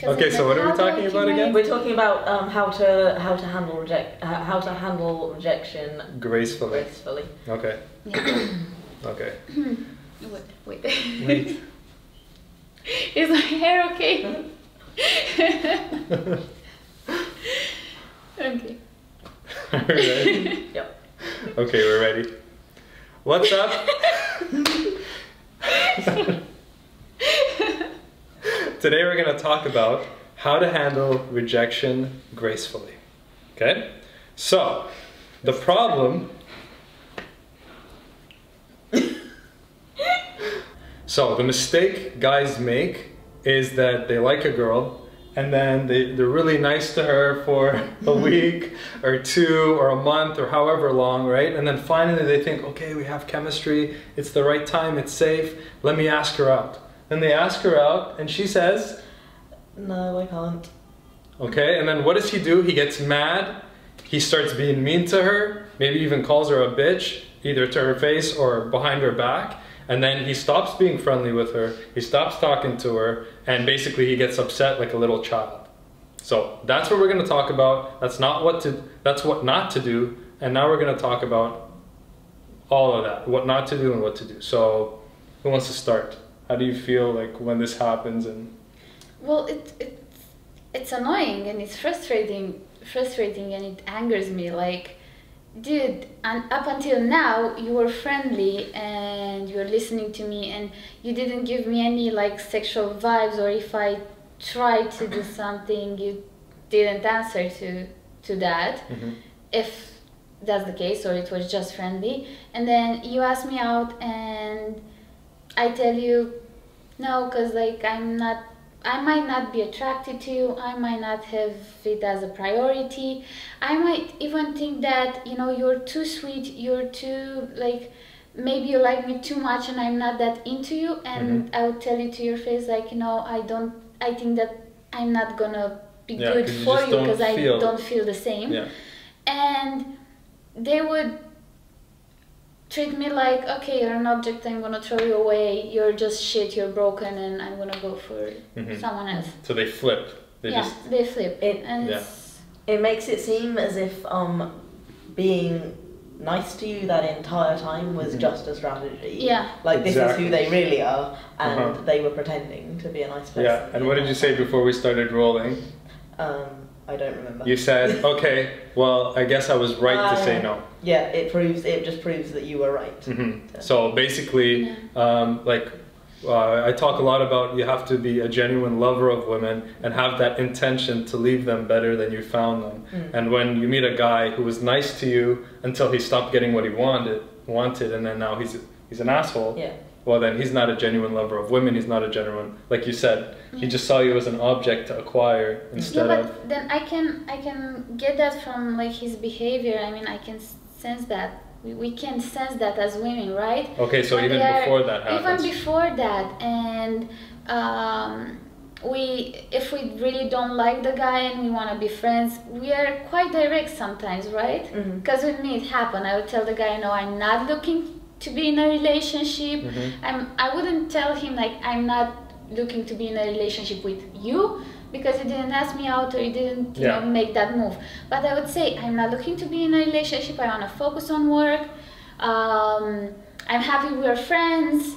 'Cause Okay, so what are we how do I talking about again? We're talking about um, how to how to handle reject uh, how to handle rejection Gracefully. gracefully. Okay. Yeah. Okay. Wait, wait. Wait. Is my hair okay? okay. Are we ready? Yep. Okay, we're ready. What's up? Today we're going to talk about how to handle rejection gracefully. Okay? So, the problem. so, the mistake guys make is that they like a girl and then they, they're really nice to her for a week or two or a month or however long, right? And then finally they think, okay, we have chemistry, it's the right time, it's safe, let me ask her out. Then they ask her out and she says, No, I can't. Okay, and then what does he do? He gets mad. He starts being mean to her, maybe even calls her a bitch, either to her face or behind her back. And then he stops being friendly with her, he stops talking to her, and basically he gets upset like a little child. So that's what we're gonna talk about. That's not what to that's what not to do. And now we're gonna talk about all of that, what not to do and what to do. So who wants to start? How do you feel like when this happens and Well, it, it it's annoying and it's frustrating, frustrating, and it angers me. Like, dude, and up until now you were friendly and you were listening to me, and you didn't give me any like sexual vibes. Or if I tried to do something, you didn't answer to to that. Mm-hmm. If that's the case, or it was just friendly, and then you asked me out and I tell you no, because like I'm not, I might not be attracted to you. I might not have it as a priority. I might even think that you know you're too sweet. You're too like maybe you like me too much, and I'm not that into you. And I would tell you to your face like you know I don't. I think that I'm not gonna be Yeah, good you for you because I don't feel the same yeah. and they would treat me like okay you're an object i'm gonna throw you away you're just shit you're broken and i'm gonna go for Mhm. someone else So they flip. They yeah just they flip It- and Yeah. It makes it seem as if um, being nice to you that entire time was Mhm. just a strategy. Yeah. Like this Exactly. is who they really are, and Uh-huh. they were pretending to be a nice person. Yeah, and what did you say before we started rolling? Um, I don't remember. You said, okay, well, I guess I was right to Uh, say no. Yeah, it proves. It just proves that you were right. hmm So basically, um, like, uh, I talk a lot about you have to be a genuine lover of women and have that intention to leave them better than you found them. Mm. And when you meet a guy who was nice to you until he stopped getting what he wanted, wanted, and then now he's he's an asshole. Yeah. Well, then he's not a genuine lover of women. He's not a genuine, like you said, he just saw you as an object to acquire instead yeah but of. then i can i can get that from like his behavior i mean i can sense that we, we can sense that as women right Okay, so When even are- before that happens. Even before that, and um, we, if we really don't like the guy and we want to be friends, we are quite direct sometimes, right? Because with me it happened. I would tell the guy, no, I'm not looking to be in a relationship. Mhm. I'm. I wouldn't tell him like I'm not looking to be in a relationship with you because he didn't ask me out or you didn't you Yeah. know make that move but i would say i'm not looking to be in a relationship i want to focus on work um, i'm happy we're friends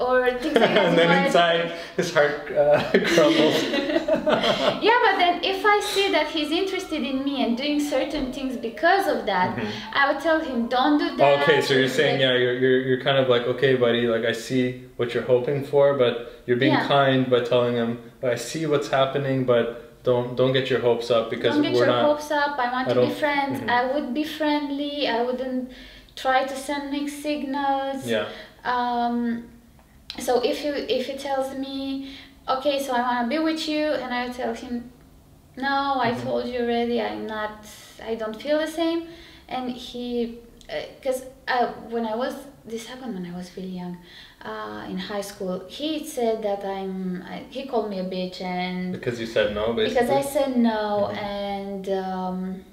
or things like that and then inside his heart uh, crumbles. yeah but then if i see that he's interested in me and doing certain things because of that Mhm. i would tell him don't do that okay, so you're saying Like, yeah, you're, you're you're kind of like okay, buddy, like I see what you're hoping for, but you're being Yeah. kind by telling him I see what's happening, but don't don't get your hopes up because don't get we're your not. hopes up i want I to be friends Mhm. i would be friendly i wouldn't try to send mixed signals Yeah. um, so if you if he tells me okay so i want to be with you and i tell him no i Mhm. told you already i'm not i don't feel the same and he because uh, when i was this happened when i was really young uh, in high school he said that i'm I, he called me a bitch and Because you said no, basically. because I said no, Mhm. and um,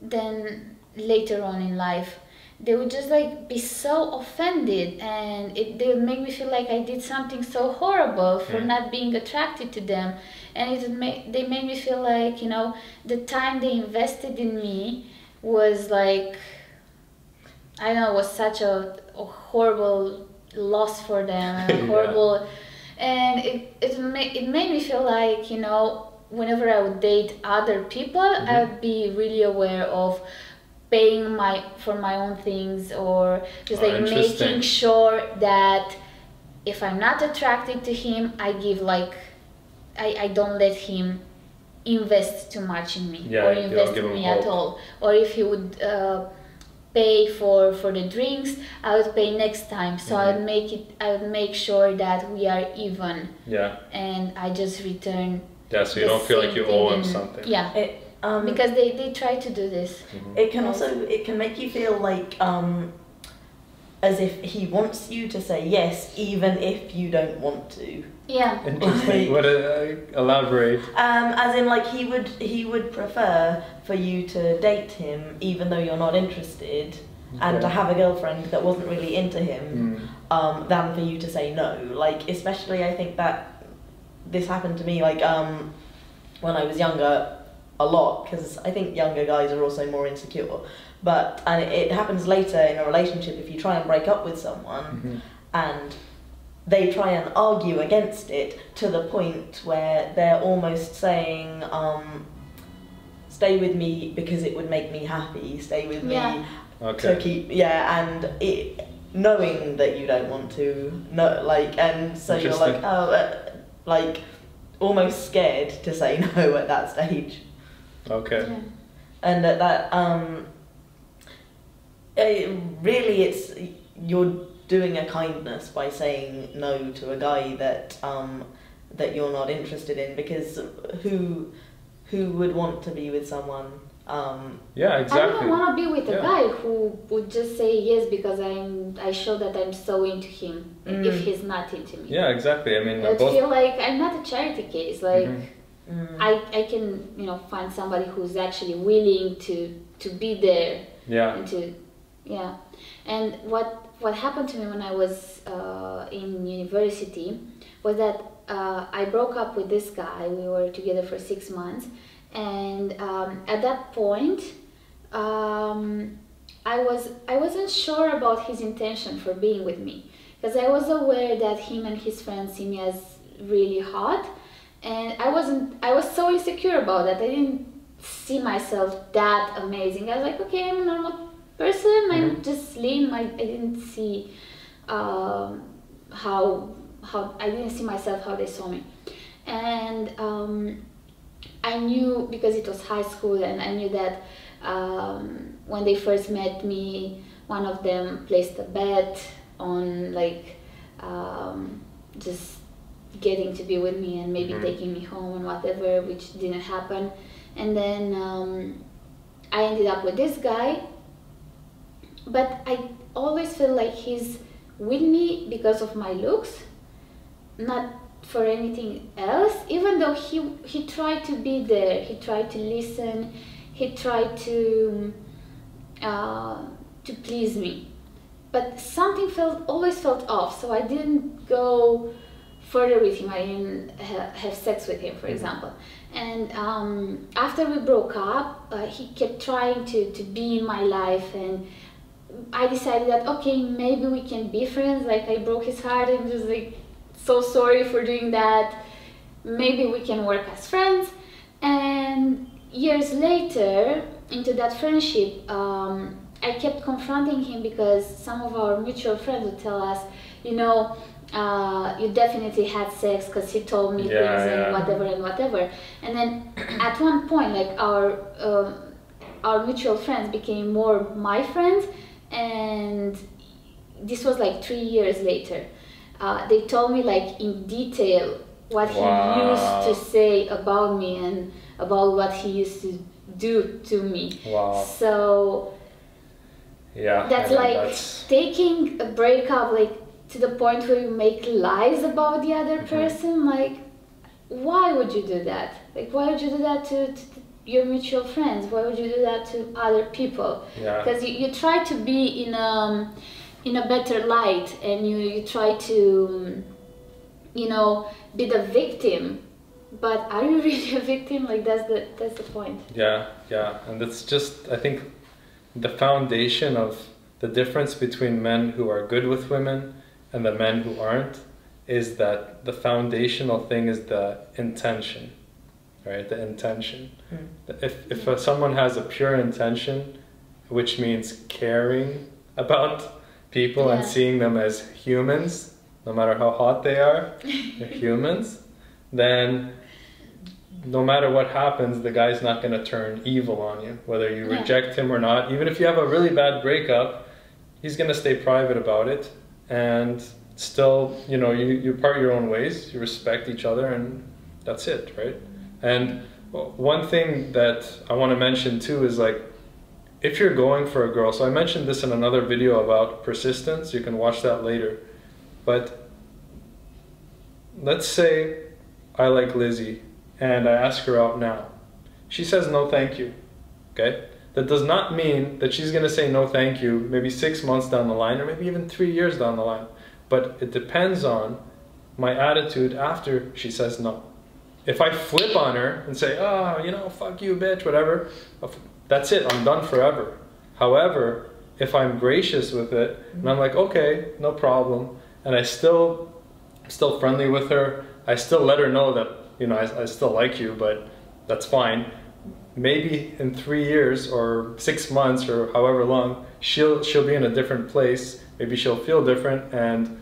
then later on in life, they would just like be so offended and it they would make me feel like I did something so horrible for Mm. not being attracted to them and it would make they made me feel like you know the time they invested in me was like I don't know was such a, a horrible loss for them and Yeah. horrible and it it made it made me feel like you know whenever I would date other people I Mhm. would be really aware of paying my for my own things or just Oh, like interesting. making sure that if I'm not attracted to him I give like I, I don't let him invest too much in me Yeah, or invest in him me at all or if he would uh, pay for for the drinks I would pay next time so I Mhm. would make it I would make sure that we are even Yeah. and I just return Yeah. So you don't feel like you owe him something. yeah It, um, because they, they try to do this it can also it can make you feel like um, as if he wants you to say yes, even if you don't want to. yeah Interesting. what? a, Uh, elaborate. Um, as in, like he would he would prefer for you to date him, even though you're not interested, and to have a girlfriend that wasn't really into him, Mm. um, than for you to say no. Like especially, I think that this happened to me like um, when I was younger a lot because I think younger guys are also more insecure. But and it happens later in a relationship if you try and break up with someone Mhm. and they try and argue against it to the point where they're almost saying, um, "Stay with me because it would make me happy. Stay with Yeah. me Okay. to keep yeah and it knowing that you don't want to no like and so you're like oh uh, like almost scared to say no at that stage Okay. yeah. and that, that um it, really it's you're doing a kindness by saying no to a guy that um that you're not interested in because who who would want to be with someone um Yeah. Exactly. I Exactly. wouldn't want to be with a Yeah. guy who would just say yes because I'm I show that I'm so into him Mm. if he's not into me. Yeah. Exactly. I mean, I both... feel like I'm not a charity case. Like Mhm. Mm, I, I can you know find somebody who's actually willing to to be there Yeah. and to yeah. And what what happened to me when i was uh, in university was that uh, i broke up with this guy. We were together for six months. And um, at that point um, i was i wasn't sure about his intention for being with me because i was aware that him and his friends see me as really hot and i wasn't i was so insecure about that. I didn't see myself that amazing. I was like okay i'm a normal person. I'm Mhm. just slim I, I didn't see um, how how i didn't see myself how they saw me. And um, i knew because it was high school and i knew that um, when they first met me one of them placed a bet on like um, just getting to be with me and maybe Mhm. taking me home and whatever which didn't happen. And then um, i ended up with this guy. But i always feel like he's with me because of my looks not for anything else. Even though he he tried to be there he tried to listen he tried to uh, to please me. But something felt always felt off so i didn't go further with him i didn't ha- have sex with him for Mhm. example. And um, after we broke up uh, he kept trying to, to be in my life and i decided that okay maybe we can be friends. Like i broke his heart. And just like so sorry for doing that. Maybe we can work as friends. And years later into that friendship um, i kept confronting him because some of our mutual friends would tell us you know uh, you definitely had sex because he told me Yeah, things yeah. and whatever and whatever and then at one point like our um our mutual friends became more my friends and this was like three years later uh, they told me like in detail what Wow. he used to say about me and about what he used to do to me Wow. so Yeah. that's like that's- taking a breakup like to the point where you make lies about the other Mhm. person like why would you do that like why would you do that to, to your mutual friends. Why would you do that to other people? Yeah. Because you, you try to be in a in a better light, and you you try to you know be the victim. But are you really a victim? Like that's the that's the point. Yeah, yeah, and that's just I think the foundation of the difference between men who are good with women and the men who aren't is that the foundational thing is the intention, right? The intention. Mm. If if someone has a pure intention, which means caring about people and seeing them as humans, no matter how hot they are, they're humans, then no matter what happens, the guy's not going to turn evil on you, whether you Yeah. reject him or not. Even if you have a really bad breakup, he's going to stay private about it and still, you know, you, you part your own ways, you respect each other, and that's it, right? And one thing that I want to mention too is like, if you're going for a girl, so I mentioned this in another video about persistence, you can watch that later. But let's say I like Lizzie and I ask her out now. She says no thank you. Okay? That does not mean that she's gonna say no thank you maybe six months down the line or maybe even three years down the line. But it depends on my attitude after she says no. If I flip on her and say, oh, you know, fuck you, bitch, whatever, that's it, I'm done forever. However, if I'm gracious with it and I'm like, okay, no problem, and I still still friendly with her, I still let her know that, you know, I, I still like you, but that's fine. Maybe in three years or six months or however long, she'll she'll be in a different place. Maybe she'll feel different, and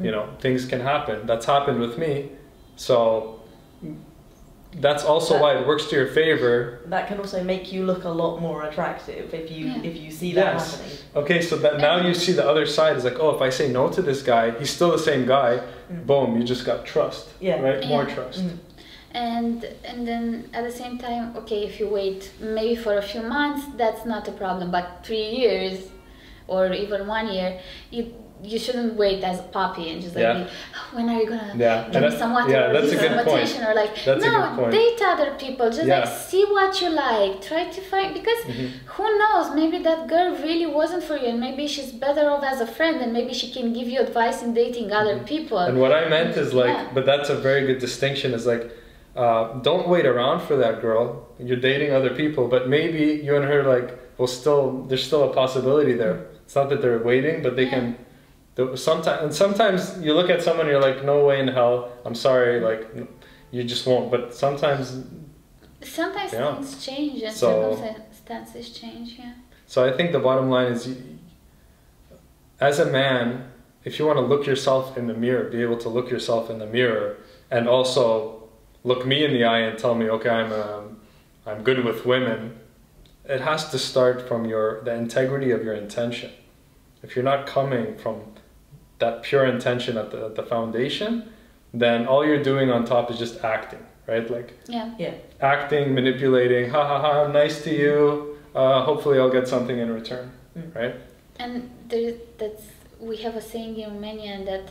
you know things can happen. That's happened with me, so that's also why it works to your favor. That can also make you look a lot more attractive if you Yeah. if you see that Yes. happening. Okay, so that now you see the other side is like, oh, if I say no to this guy, he's still the same guy. Mm. Boom, you just got trust. Yeah. Right, more trust. Mm. And and then at the same time okay if you wait maybe for a few months that's not a problem but three years or even one year you you shouldn't wait as a puppy and just like Yeah. be, when are you gonna Yeah, give and me some water yeah, or that's give a me good some point. or like That's a no good point. date other people just Yeah. like see what you like try to find because Mhm. who knows maybe that girl really wasn't for you and maybe she's better off as a friend and maybe she can give you advice in dating other Mhm. people And what I meant is like, but that's a very good distinction. Is like, uh, don't wait around for that girl. You're dating other people, but maybe you and her like will still. There's still a possibility there. It's not that they're waiting, but they Yeah. can. Sometimes and sometimes you look at someone, you're like, no way in hell. I'm sorry, like, you just won't. But sometimes, Sometimes Yeah. things change and So- circumstances change, yeah. so I think the bottom line is, as a man, if you want to look yourself in the mirror, be able to look yourself in the mirror, and also look me in the eye and tell me, okay, I'm um, I'm good with women. It has to start from your the integrity of your intention. If you're not coming from that pure intention at the, at the foundation, then all you're doing on top is just acting, right? Like Yeah. Yeah. acting, manipulating, ha ha ha, I'm nice to you. Uh, hopefully, I'll get something in return, Mm. right? And there, that's we have a saying in Romanian that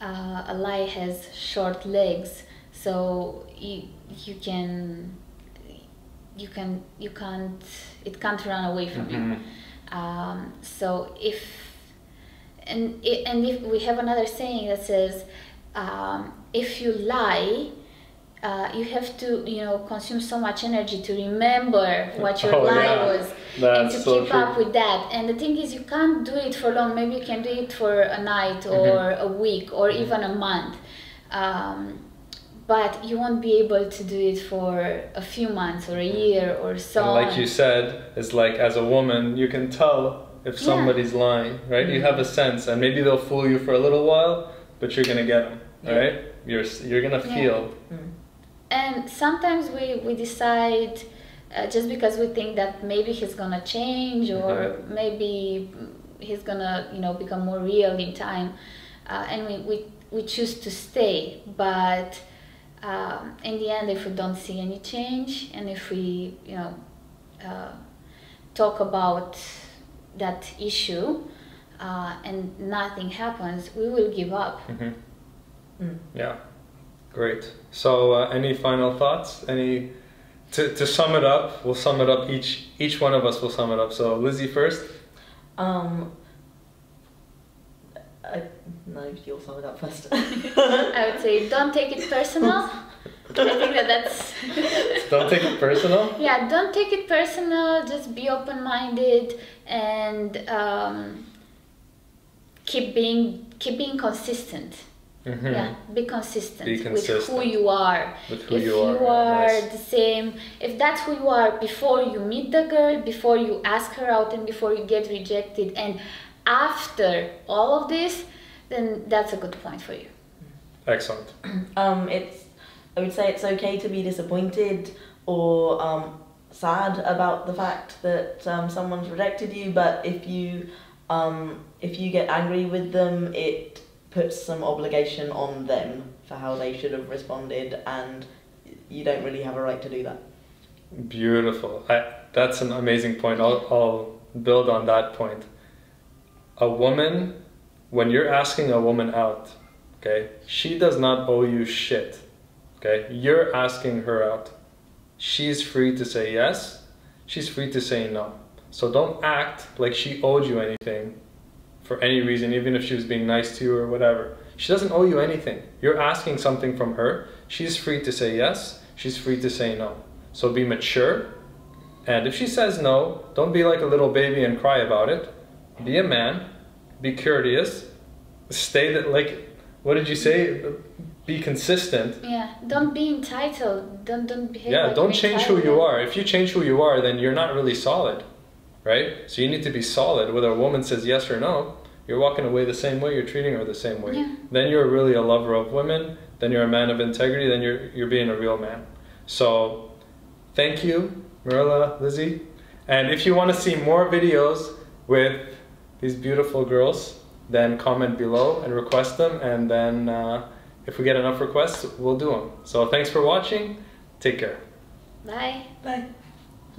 uh, a lie has short legs, so you you can you can you can't it can't run away from you. Um, so if and and if we have another saying that says um, if you lie. Uh, you have to, you know, consume so much energy to remember what your Oh, lie yeah. was, and to so keep true. up with that. And the thing is, you can't do it for long. Maybe you can do it for a night Mm-hmm. or a week or even a month, um, but you won't be able to do it for a few months or a year or so. And like you said, it's like as a woman, you can tell if Yeah. somebody's lying, right? You have a sense, and maybe they'll fool you for a little while, but you're gonna get them, Yeah. right? You're you're gonna Yeah. feel. Mm. and sometimes we we decide uh, just because we think that maybe he's gonna change or Mhm. maybe he's gonna you know become more real in time uh, and we, we we choose to stay but um, in the end if we don't see any change and if we you know uh, talk about that issue uh, and nothing happens we will give up hmm Mm. Yeah, great. So, uh, any final thoughts? Any To, to sum it up, we'll sum it up. Each each one of us will sum it up. So Lizzie first. Um. I, no, you'll sum it up first. I would say don't take it personal. I think that that's. Don't take it personal. yeah, don't take it personal. Just be open minded and um, keep being keep being consistent. Mhm. Yeah, be consistent, Be consistent, with who you are. With who if you are. yeah, are nice. the same, if that's who you are before you meet the girl, before you ask her out, and before you get rejected, and after all of this, then that's a good point for you. Excellent. um, it's. I would say it's okay to be disappointed or um, sad about the fact that um, someone's rejected you, but if you um, if you get angry with them, it puts some obligation on them for how they should have responded, and you don't really have a right to do that. Beautiful. I, that's an amazing point. I'll, I'll build on that point. A woman, when you're asking a woman out, okay, she does not owe you shit. Okay, you're asking her out. She's free to say yes, she's free to say no. So don't act like she owed you anything for any reason, even if she was being nice to you or whatever. She doesn't owe you anything. You're asking something from her. She's free to say yes, she's free to say no. So be mature. And if she says no, don't be like a little baby and cry about it. Be a man. Be courteous. Stay that like what did you say? Be consistent. Yeah, don't be entitled. Don't don't behave. Yeah, like don't an change who you are. If you change who you are, then you're not really solid. Right? So you need to be solid. Whether a woman says yes or no, you're walking away the same way, you're treating her the same way. Yeah. Then you're really a lover of women, then you're a man of integrity, then you're you're being a real man. So thank you, Marilla, Lizzie. And if you want to see more videos with these beautiful girls, then comment below and request them. And then uh, if we get enough requests, we'll do them. So thanks for watching. Take care. Bye. Bye.